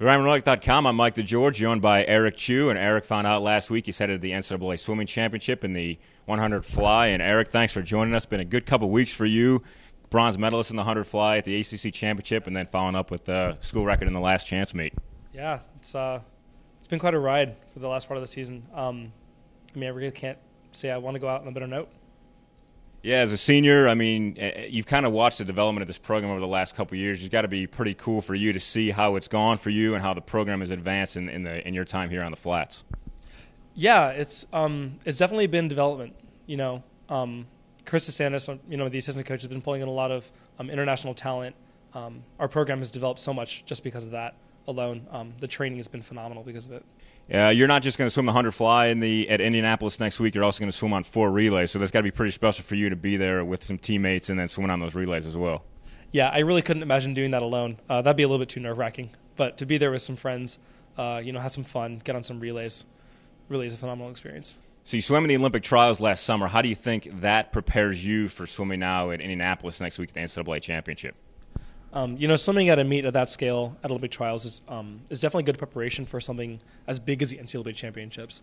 RamblinWreck.com. I'm Mike DeGeorge, joined by Eric Chiu. And Eric found out last week he's headed to the NCAA Swimming Championship in the 100 fly. And Eric, thanks for joining us. Been a good couple weeks for you. Bronze medalist in the 100 fly at the ACC Championship, and then following up with the school record in the last chance meet. Yeah, it's uh, it's been quite a ride for the last part of the season. Um, I mean, I really can't say I want to go out on a better note. Yeah, as a senior, I mean, eh, eh, you've kind of watched the development of this program over the last couple years. It's got to be pretty cool for you to see how it's gone for you and how the program has advanced in, in, the, in your time here on the flats. Yeah, it's um, it's definitely been development. You know, um, Chris DeSantis, you know, the assistant coach, has been pulling in a lot of um, international talent. Um, our program has developed so much just because of that alone. Um, the training has been phenomenal because of it. Yeah, you're not just going to swim the 100 fly in the at Indianapolis next week. You're also going to swim on four relays. So that's got to be pretty special for you to be there with some teammates and then swimming on those relays as well. Yeah, I really couldn't imagine doing that alone. Uh, that'd be a little bit too nerve wracking. But to be there with some friends, uh, you know, have some fun, get on some relays, really is a phenomenal experience. So you swam in the Olympic trials last summer. How do you think that prepares you for swimming now at Indianapolis next week at the NCAA championship? Um, you know, swimming at a meet at that scale at Olympic trials is um, is definitely good preparation for something as big as the NCAA championships.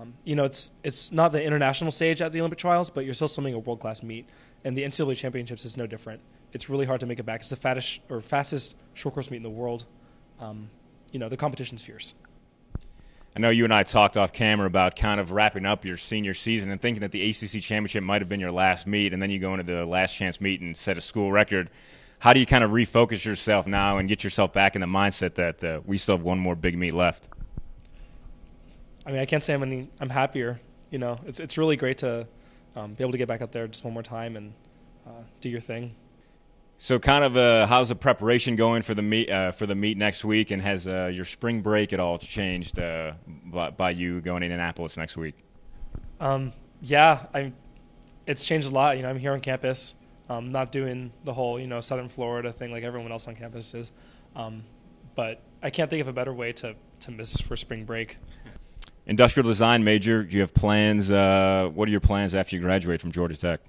Um, you know, it's it's not the international stage at the Olympic trials, but you're still swimming a world class meet, and the NCAA championships is no different. It's really hard to make it back. It's the fattest or fastest short course meet in the world. Um, you know, the competition's fierce. I know you and I talked off camera about kind of wrapping up your senior season and thinking that the ACC championship might have been your last meet, and then you go into the last chance meet and set a school record how do you kind of refocus yourself now and get yourself back in the mindset that uh, we still have one more big meet left? I mean, I can't say I'm any, I'm happier. You know, it's it's really great to um, be able to get back out there just one more time and uh, do your thing. So, kind of, uh, how's the preparation going for the meet uh, for the meet next week? And has uh, your spring break at all changed uh, by, by, you going to Indianapolis next week? Um, yeah, I'm. It's changed a lot. You know, I'm here on campus um, not doing the whole you know Southern Florida thing like everyone else on campus is. Um, but I can't think of a better way to to miss for spring break. Industrial design major. Do you have plans? Uh, what are your plans after you graduate from Georgia Tech?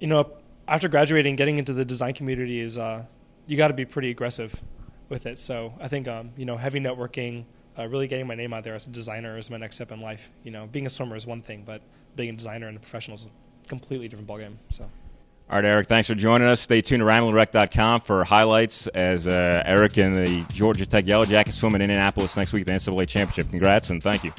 You know, after graduating, getting into the design community is uh, you got to be pretty aggressive with it. So I think um, you know heavy networking, uh, really getting my name out there as a designer is my next step in life. You know, being a swimmer is one thing, but being a designer and a professional is a completely different ballgame. So. All right, Eric, thanks for joining us. Stay tuned to RamblinWreck.com for highlights as uh, Eric and the Georgia Tech Yellow Jackets swim in Indianapolis next week, at the NCAA Championship. Congrats and thank you.